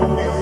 Amén.